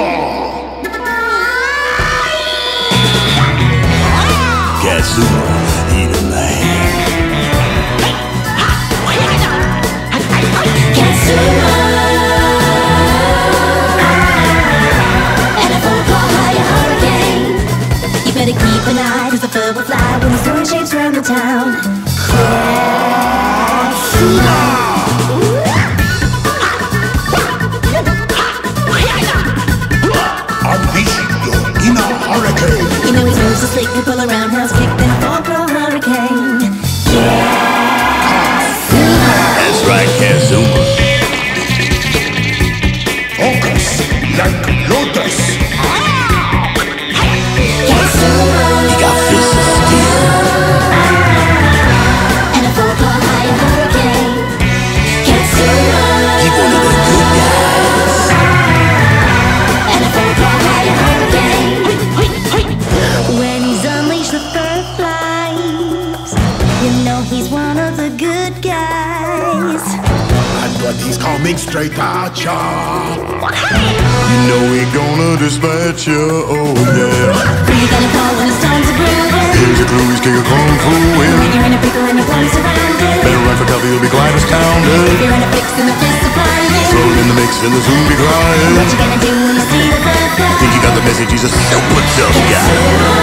law! Katsuma, eat a man. Katsuma! Better keep an eye, cause the fur will fly when the sun shapes around the town. Yeah. Know he's moves to slick and pull around house kick then Four Claw hurricane. That's right, Katsuma. Focus like lotus. Good guys. When he's coming straight at ya. You know we gonna dispatch you, oh yeah. Who you gonna call when the storms are brewing? Here's a clue, he's kicking kung fu in. You're in a pickle and your body's surrounded. Better run for cover, you'll be glad astounded. You're in a fix and the fist of flying. Thrown in the mix and the zoom be What you gonna do when you see the bird fly? Think you got the message, he's a super tough guy.